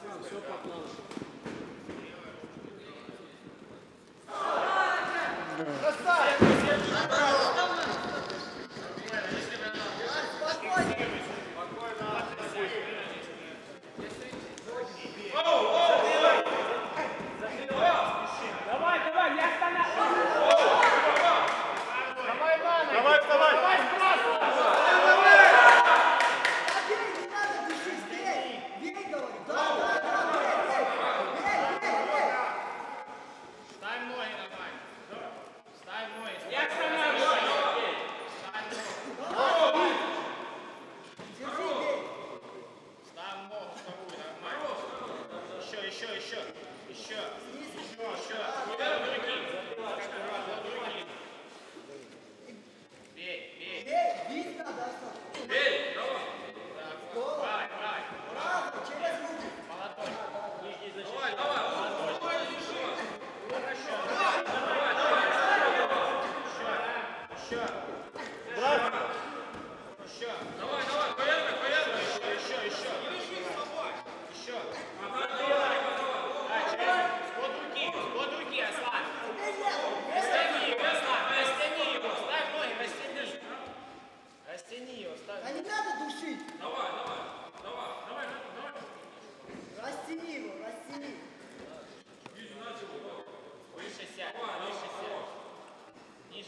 Все, погнал. Красавец!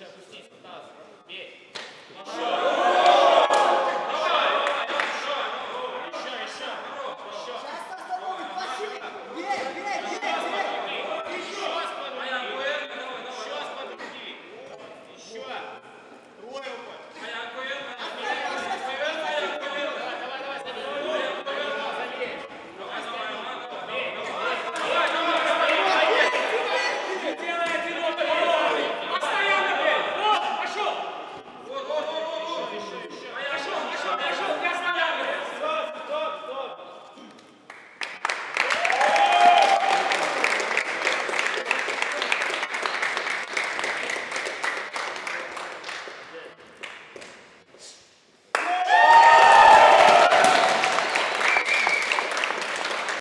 Миша, опустись, нас. Бей. Пошел.